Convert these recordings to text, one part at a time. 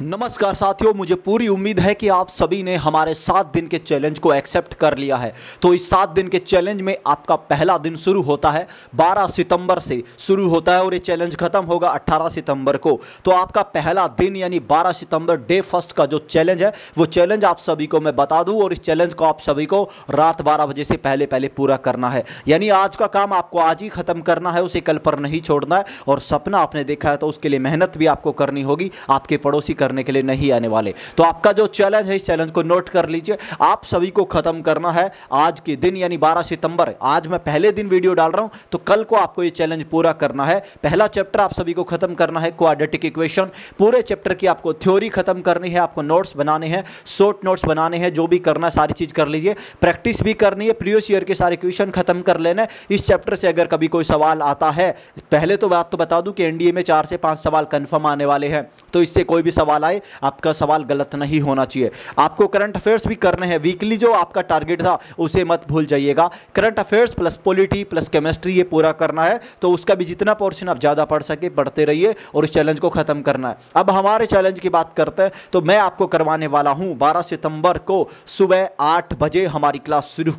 नमस्कार साथियों, मुझे पूरी उम्मीद है कि आप सभी ने हमारे सात दिन के चैलेंज को एक्सेप्ट कर लिया है। तो इस सात दिन के चैलेंज में आपका पहला दिन शुरू होता है 12 सितंबर से शुरू होता है और ये चैलेंज खत्म होगा 18 सितंबर को। तो आपका पहला दिन यानी 12 सितंबर डे फ़र्स्ट का जो चैलेंज है, वो चैलेंज आप सभी को मैं बता दूँ और इस चैलेंज को आप सभी को रात बारह बजे से पहले पहले पूरा करना है। यानी आज का काम आपको आज ही खत्म करना है, उसे कल पर नहीं छोड़ना है और सपना आपने देखा है तो उसके लिए मेहनत भी आपको करनी होगी, आपके पड़ोसी करने के लिए नहीं आने वाले। तो आपका जो चैलेंज है, इस चैलेंज को नोट कर लीजिए। आप सभी को खत्म करना है आज के दिन, यानी 12 सितंबर। आज मैं पहले दिन वीडियो डाल रहा हूँ तो कल को आपको ये चैलेंज पूरा करना है। पहला चैप्टर आप सभी को खत्म करना है क्वाड्रेटिक इक्वेशन पूरे चैप्टर की आपको थ्योरी खत्म करनी है, आपको नोट्स बनाने हैं शॉर्ट नोट्स बनाने हैं, जो भी करना सारी चीज़ कर लीजिए। प्रैक्टिस भी करनी है प्रीवियस ईयर के सारे क्वेश्चन खत्म कर लेना इस चैप्टर से अगर कभी कोई सवाल आता है, पहले तो बात तो बता दूँ कि एनडीए में चार से पाँच सवाल कंफर्म आने वाले हैं। तो इससे कोई भी सवाल आए, आपका सवाल गलत नहीं होना चाहिए। आपको करंट अफेयर्स भी करने हैं। वीकली जो आपका टारगेट था, उसे मत भूल जाइएगा। Current affairs plus polity plus chemistry ये पूरा करना है तो उसका भी जितना पोर्शन आप ज़्यादा पढ़ सके पढ़ते रहिए और इस चैलेंज को ख़त्म करना है। अब हमारे चैलेंज की बात करते हैं तो मैं आपको करवाने वाला हूँ बारह सितंबर को सुबह आठ बजे हमारी क्लास शुरू।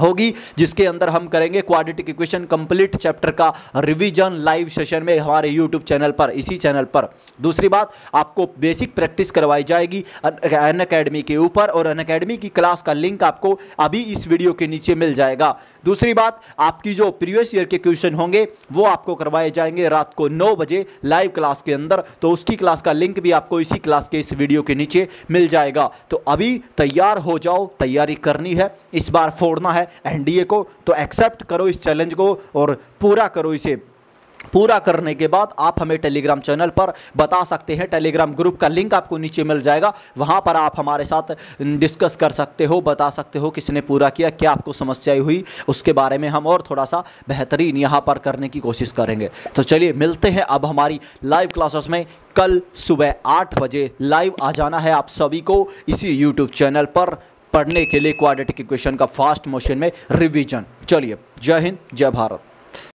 होगी, जिसके अंदर हम करेंगे क्वाड्रेटिक इक्वेशन कंप्लीट चैप्टर का रिवीजन लाइव सेशन में हमारे यूट्यूब चैनल पर, इसी चैनल पर। दूसरी बात, आपको बेसिक प्रैक्टिस करवाई जाएगी अन अकेडमी के ऊपर, और अन अकेडमी की क्लास का लिंक आपको अभी इस वीडियो के नीचे मिल जाएगा। दूसरी बात, आपकी जो प्रीवियस ईयर के क्वेश्चन होंगे, वो आपको करवाए जाएँगे रात को नौ बजे लाइव क्लास के अंदर। तो उसकी क्लास का लिंक भी आपको इसी क्लास के इस वीडियो के नीचे मिल जाएगा। तो अभी तैयार हो जाओ, तैयारी करनी है, इस बार फोड़ना है। है एनडीए को तो एक्सेप्ट करो इस चैलेंज को और पूरा करो इसे। पूरा करने के बाद आप हमें टेलीग्राम चैनल पर बता सकते हैं। टेलीग्राम ग्रुप का लिंक आपको नीचे मिल जाएगा। वहाँ पर आप हमारे साथ डिस्कस कर सकते हो, बता सकते हो किसने पूरा किया, क्या आपको समस्याएँ हुई, उसके बारे में हम और थोड़ा सा बेहतरीन यहाँ पर करने की कोशिश करेंगे। तो चलिए, मिलते हैं अब हमारी लाइव क्लासेस में। कल सुबह आठ बजे लाइव आ जाना है आप सभी को इसी यूट्यूब चैनल पर। पढ़ने के लिए क्वाड्रेटिक इक्वेशन का फास्ट मोशन में रिवीजन चलिए, जय हिंद, जय भारत।